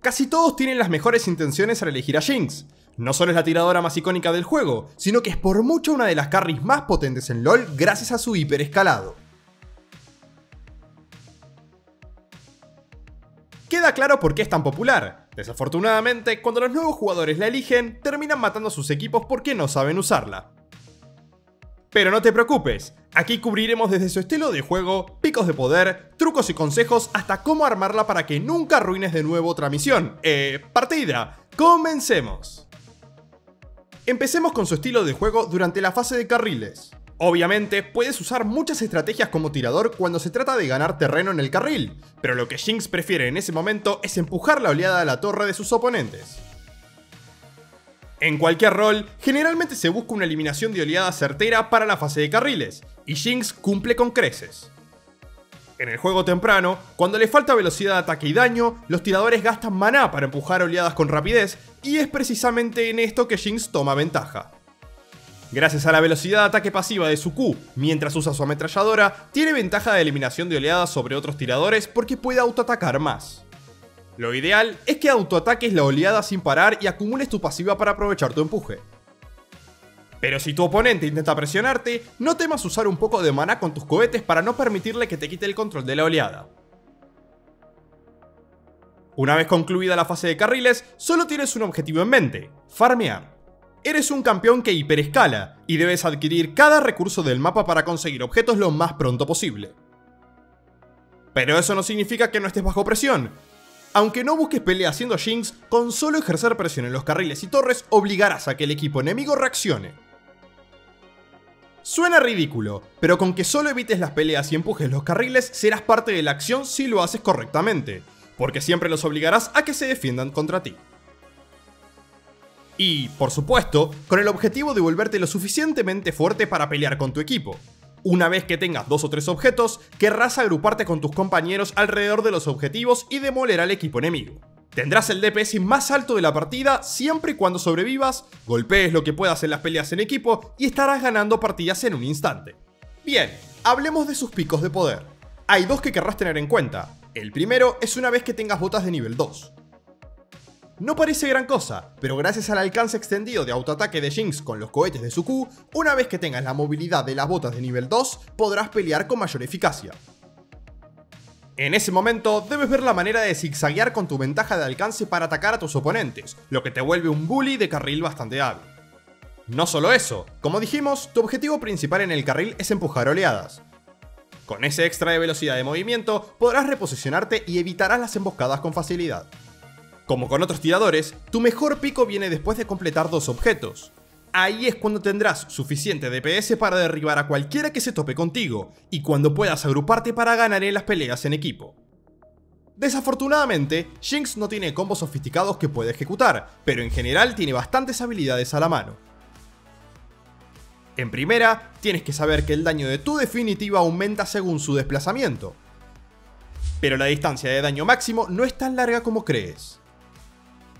Casi todos tienen las mejores intenciones al elegir a Jinx. No solo es la tiradora más icónica del juego, sino que es por mucho una de las carries más potentes en LoL gracias a su hiper escalado. Queda claro por qué es tan popular. Desafortunadamente, cuando los nuevos jugadores la eligen, terminan matando a sus equipos porque no saben usarla. Pero no te preocupes, aquí cubriremos desde su estilo de juego, picos de poder, trucos y consejos hasta cómo armarla para que nunca arruines de nuevo otra misión. Eh, partida, comencemos. Empecemos con su estilo de juego durante la fase de carriles. Obviamente, puedes usar muchas estrategias como tirador cuando se trata de ganar terreno en el carril, pero lo que Jinx prefiere en ese momento es empujar la oleada a la torre de sus oponentes. En cualquier rol, generalmente se busca una eliminación de oleada certera para la fase de carriles, y Jinx cumple con creces. En el juego temprano, cuando le falta velocidad de ataque y daño, los tiradores gastan maná para empujar oleadas con rapidez, y es precisamente en esto que Jinx toma ventaja. Gracias a la velocidad de ataque pasiva de su Q, mientras usa su ametralladora, tiene ventaja de eliminación de oleadas sobre otros tiradores porque puede autoatacar más. Lo ideal es que autoataques la oleada sin parar y acumules tu pasiva para aprovechar tu empuje. Pero si tu oponente intenta presionarte, no temas usar un poco de mana con tus cohetes para no permitirle que te quite el control de la oleada. Una vez concluida la fase de carriles, solo tienes un objetivo en mente, farmear. Eres un campeón que hiperescala y debes adquirir cada recurso del mapa para conseguir objetos lo más pronto posible. Pero eso no significa que no estés bajo presión. Aunque no busques pelea haciendo Jinx, con solo ejercer presión en los carriles y torres obligarás a que el equipo enemigo reaccione. Suena ridículo, pero con que solo evites las peleas y empujes los carriles serás parte de la acción si lo haces correctamente, porque siempre los obligarás a que se defiendan contra ti. Y, por supuesto, con el objetivo de volverte lo suficientemente fuerte para pelear con tu equipo. Una vez que tengas dos o tres objetos, querrás agruparte con tus compañeros alrededor de los objetivos y demoler al equipo enemigo. Tendrás el DPS más alto de la partida siempre y cuando sobrevivas, golpees lo que puedas en las peleas en equipo y estarás ganando partidas en un instante. Bien, hablemos de sus picos de poder. Hay dos que querrás tener en cuenta. El primero es una vez que tengas botas de nivel 2. No parece gran cosa, pero gracias al alcance extendido de autoataque de Jinx con los cohetes de su Q, una vez que tengas la movilidad de las botas de nivel 2, podrás pelear con mayor eficacia. En ese momento, debes ver la manera de zigzaguear con tu ventaja de alcance para atacar a tus oponentes, lo que te vuelve un bully de carril bastante hábil. No solo eso, como dijimos, tu objetivo principal en el carril es empujar oleadas. Con ese extra de velocidad de movimiento, podrás reposicionarte y evitarás las emboscadas con facilidad. Como con otros tiradores, tu mejor pico viene después de completar dos objetos. Ahí es cuando tendrás suficiente DPS para derribar a cualquiera que se tope contigo, y cuando puedas agruparte para ganar en las peleas en equipo. Desafortunadamente, Jinx no tiene combos sofisticados que puede ejecutar, pero en general tiene bastantes habilidades a la mano. En primera, tienes que saber que el daño de tu definitiva aumenta según su desplazamiento. Pero la distancia de daño máximo no es tan larga como crees.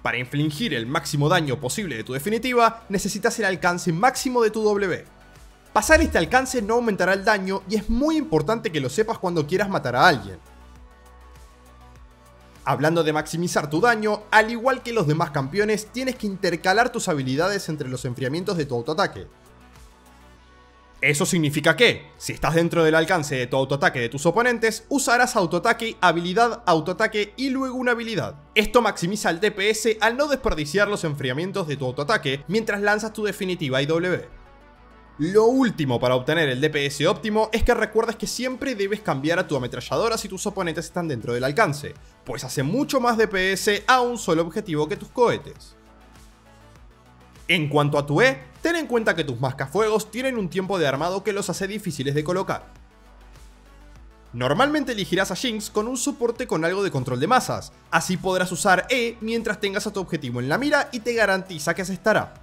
Para infligir el máximo daño posible de tu definitiva, necesitas el alcance máximo de tu W. Pasar este alcance no aumentará el daño y es muy importante que lo sepas cuando quieras matar a alguien. Hablando de maximizar tu daño, al igual que los demás campeones, tienes que intercalar tus habilidades entre los enfriamientos de tu autoataque. Eso significa que, si estás dentro del alcance de tu autoataque de tus oponentes, usarás autoataque, habilidad, autoataque y luego una habilidad. Esto maximiza el DPS al no desperdiciar los enfriamientos de tu autoataque mientras lanzas tu definitiva IW. Lo último para obtener el DPS óptimo es que recuerdes que siempre debes cambiar a tu ametralladora si tus oponentes están dentro del alcance, pues hace mucho más DPS a un solo objetivo que tus cohetes. En cuanto a tu E, ten en cuenta que tus mascafuegos tienen un tiempo de armado que los hace difíciles de colocar. Normalmente elegirás a Jinx con un soporte con algo de control de masas, así podrás usar E mientras tengas a tu objetivo en la mira y te garantiza que se estará.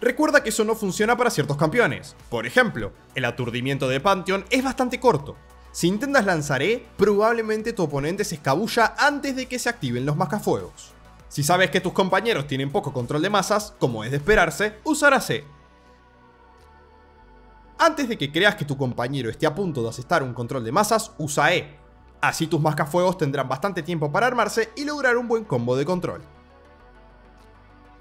Recuerda que eso no funciona para ciertos campeones, por ejemplo, el aturdimiento de Pantheon es bastante corto. Si intentas lanzar E, probablemente tu oponente se escabulla antes de que se activen los mascafuegos. Si sabes que tus compañeros tienen poco control de masas, como es de esperarse, usarás E. Antes de que creas que tu compañero esté a punto de asestar un control de masas, usa E. Así tus mascafuegos tendrán bastante tiempo para armarse y lograr un buen combo de control.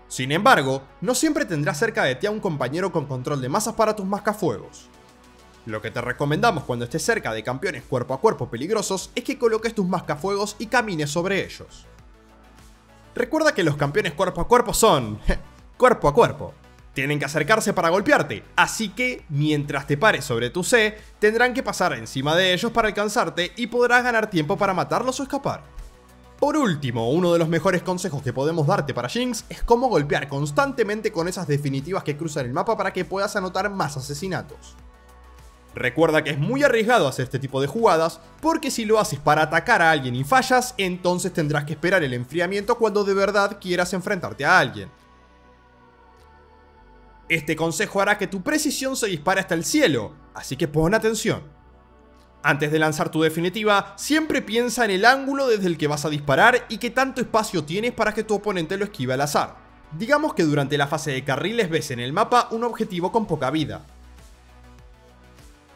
Sin embargo, no siempre tendrás cerca de ti a un compañero con control de masas para tus mascafuegos. Lo que te recomendamos cuando estés cerca de campeones cuerpo a cuerpo peligrosos es que coloques tus mascafuegos y camines sobre ellos. Recuerda que los campeones cuerpo a cuerpo son... cuerpo a cuerpo. Tienen que acercarse para golpearte, así que mientras te pares sobre tu C, tendrán que pasar encima de ellos para alcanzarte y podrás ganar tiempo para matarlos o escapar. Por último, uno de los mejores consejos que podemos darte para Jinx es cómo golpear constantemente con esas definitivas que cruzan el mapa para que puedas anotar más asesinatos. Recuerda que es muy arriesgado hacer este tipo de jugadas, porque si lo haces para atacar a alguien y fallas, entonces tendrás que esperar el enfriamiento cuando de verdad quieras enfrentarte a alguien. Este consejo hará que tu precisión se dispare hasta el cielo, así que pon atención. Antes de lanzar tu definitiva, siempre piensa en el ángulo desde el que vas a disparar y qué tanto espacio tienes para que tu oponente lo esquive al azar. Digamos que durante la fase de carriles ves en el mapa un objetivo con poca vida.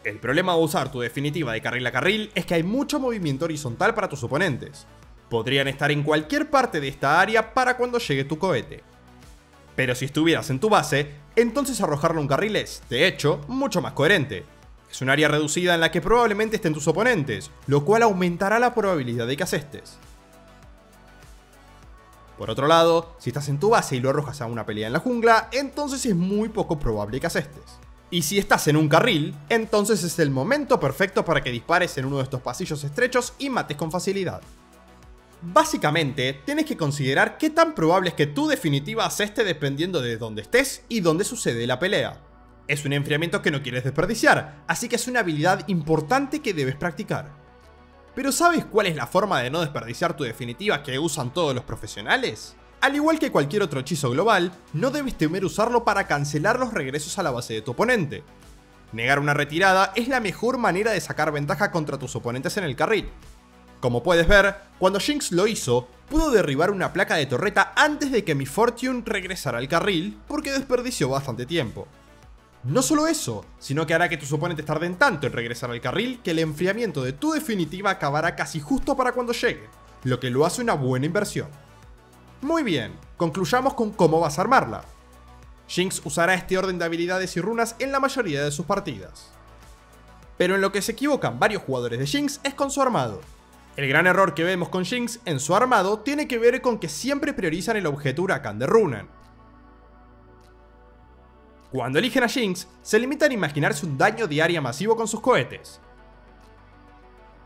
El problema de usar tu definitiva de carril a carril es que hay mucho movimiento horizontal para tus oponentes. Podrían estar en cualquier parte de esta área para cuando llegue tu cohete. Pero si estuvieras en tu base, entonces arrojarle un carril es, de hecho, mucho más coherente. Es un área reducida en la que probablemente estén tus oponentes, lo cual aumentará la probabilidad de que asestes. Por otro lado, si estás en tu base y lo arrojas a una pelea en la jungla, entonces es muy poco probable que asestes. Y si estás en un carril, entonces es el momento perfecto para que dispares en uno de estos pasillos estrechos y mates con facilidad. Básicamente, tienes que considerar qué tan probable es que tu definitiva aseste dependiendo de dónde estés y dónde sucede la pelea. Es un enfriamiento que no quieres desperdiciar, así que es una habilidad importante que debes practicar. Pero ¿sabes cuál es la forma de no desperdiciar tu definitiva que usan todos los profesionales? Al igual que cualquier otro hechizo global, no debes temer usarlo para cancelar los regresos a la base de tu oponente. Negar una retirada es la mejor manera de sacar ventaja contra tus oponentes en el carril, como puedes ver, cuando Jinx lo hizo, pudo derribar una placa de torreta antes de que mi Fortune regresara al carril, porque desperdició bastante tiempo. No solo eso, sino que hará que tus oponentes tarden tanto en regresar al carril que el enfriamiento de tu definitiva acabará casi justo para cuando llegue, lo que lo hace una buena inversión. Muy bien, concluyamos con cómo vas a armarla. Jinx usará este orden de habilidades y runas en la mayoría de sus partidas. Pero en lo que se equivocan varios jugadores de Jinx es con su armado. El gran error que vemos con Jinx en su armado tiene que ver con que siempre priorizan el objeto huracán de Runan. Cuando eligen a Jinx, se limitan a imaginarse un daño diario masivo con sus cohetes.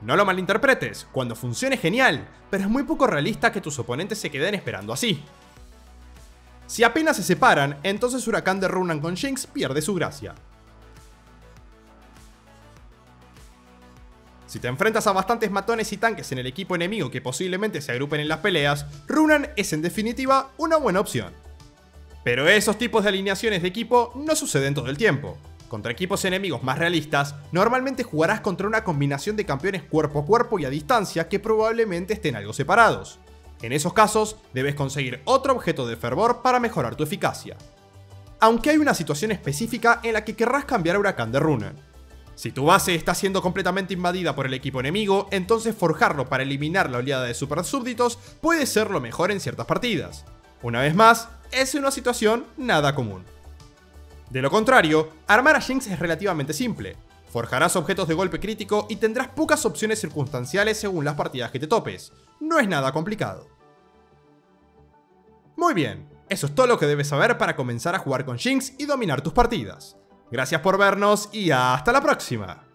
No lo malinterpretes, cuando funcione genial, pero es muy poco realista que tus oponentes se queden esperando así. Si apenas se separan, entonces Huracán de Runan con Jinx pierde su gracia. Si te enfrentas a bastantes matones y tanques en el equipo enemigo que posiblemente se agrupen en las peleas, Runan es en definitiva una buena opción. Pero esos tipos de alineaciones de equipo no suceden todo el tiempo. Contra equipos enemigos más realistas, normalmente jugarás contra una combinación de campeones cuerpo a cuerpo y a distancia que probablemente estén algo separados. En esos casos, debes conseguir otro objeto de fervor para mejorar tu eficacia. Aunque hay una situación específica en la que querrás cambiar a Huracán de Runan. Si tu base está siendo completamente invadida por el equipo enemigo, entonces forjarlo para eliminar la oleada de super súbditos puede ser lo mejor en ciertas partidas. Una vez más, es una situación nada común. De lo contrario, armar a Jinx es relativamente simple. Forjarás objetos de golpe crítico y tendrás pocas opciones circunstanciales según las partidas que te topes. No es nada complicado. Muy bien, eso es todo lo que debes saber para comenzar a jugar con Jinx y dominar tus partidas. Gracias por vernos y hasta la próxima.